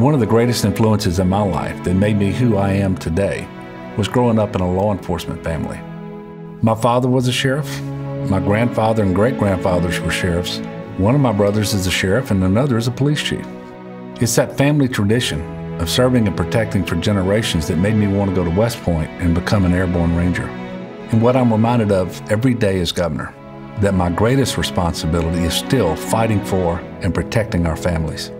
One of the greatest influences in my life that made me who I am today was growing up in a law enforcement family. My father was a sheriff. My grandfather and great grandfathers were sheriffs. One of my brothers is a sheriff and another is a police chief. It's that family tradition of serving and protecting for generations that made me want to go to West Point and become an airborne ranger. And what I'm reminded of every day as governor, that my greatest responsibility is still fighting for and protecting our families.